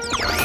Yeah.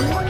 You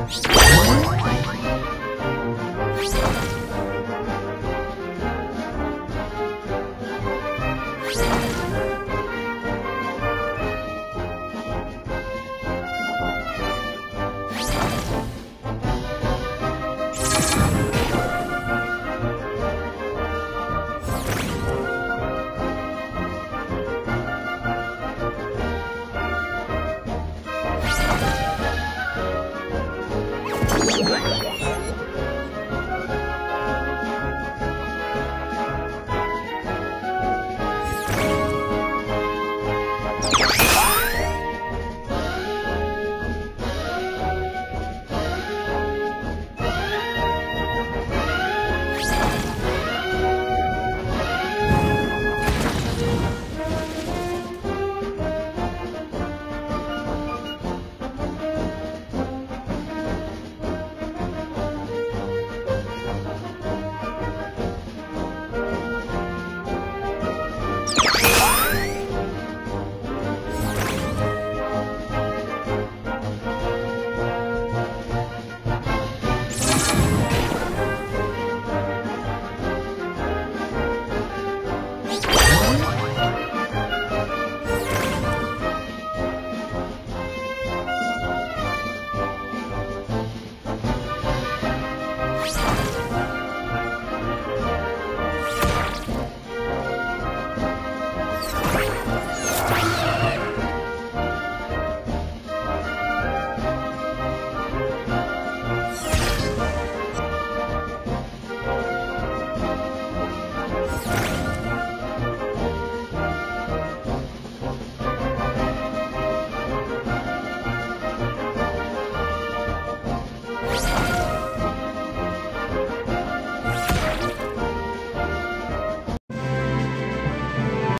One